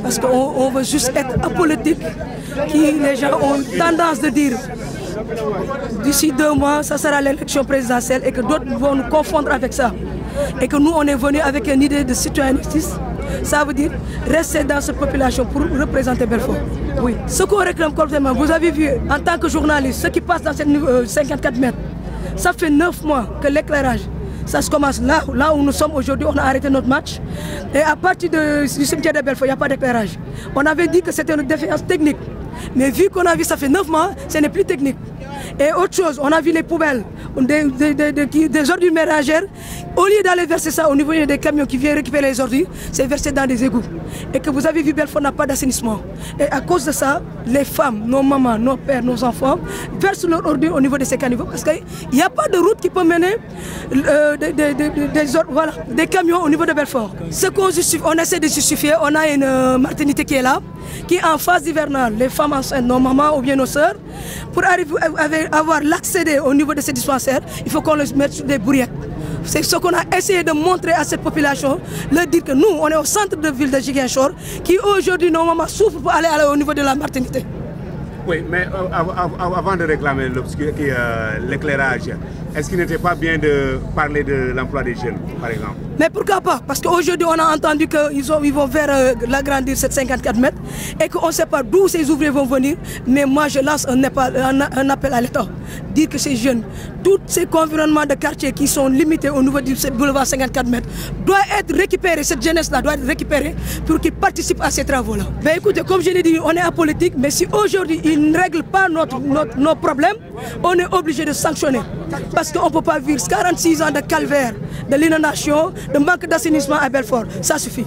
Parce qu'on on veut juste être apolitique, qui les gens ont tendance de dire d'ici deux mois, ça sera l'élection présidentielle et que d'autres vont nous confondre avec ça. Et que nous, on est venu avec une idée de citoyenneté. Ça veut dire rester dans cette population pour représenter Belfort. Oui. Ce qu'on réclame complètement, vous avez vu en tant que journaliste, ce qui passe dans euh, 54 mètres, ça fait neuf mois que l'éclairage, ça se commence là, où nous sommes aujourd'hui, on a arrêté notre match. Et à partir de, du cimetière de Belfort, il n'y a pas d'éclairage. On avait dit que c'était une défaillance technique. Mais vu qu'on a vu ça fait neuf mois, ce n'est plus technique. Et autre chose, on a vu les poubelles, des, ordures ménagères. Au lieu d'aller verser ça au niveau des camions qui viennent récupérer les ordures, c'est versé dans des égouts. Et que vous avez vu, Belfort n'a pas d'assainissement. Et à cause de ça, les femmes, nos mamans, nos pères, nos enfants versent leurs ordures au niveau de ces caniveaux. Parce qu'il n'y a pas de route qui peut mener euh, des, des, camions au niveau de Belfort. Ce qu'on on essaie de justifier, on a une euh, maternité qui est là, qui est en phase hivernale. Les femmes enceintes, nos mamans ou bien nos sœurs, pour arriver avoir l'accès au niveau de ces dispensaires, il faut qu'on les mette sur des bourrières. C'est ce qu'on a essayé de montrer à cette population, leur dire que nous, on est au centre de ville de Giguinchor, qui aujourd'hui, nos mamans souffrent pour aller au niveau de la maternité. Oui, mais avant de réclamer l'éclairage, est-ce qu'il n'était pas bien de parler de l'emploi des jeunes, par exemple? Mais pourquoi pas? Parce qu'aujourd'hui, on a entendu qu'ils ils vont vers euh, l'agrandir cette 54 mètres et qu'on ne sait pas d'où ces ouvriers vont venir. Mais moi, je lance un, appel à l'État. Dire que ces jeunes, tous ces environnements de quartier qui sont limités au niveau du boulevard 54 mètres, doivent être récupérés, cette jeunesse-là doit être récupérée pour qu'ils participent à ces travaux-là. Ben écoutez, comme je l'ai dit, on est apolitique, mais si aujourd'hui ils ne règlent pas notre, notre, nos problèmes, on est obligé de sanctionner. Parce qu'on ne peut pas vivre 46 ans de calvaire, de l'inondation, de manque d'assainissement à Belfort. Ça suffit.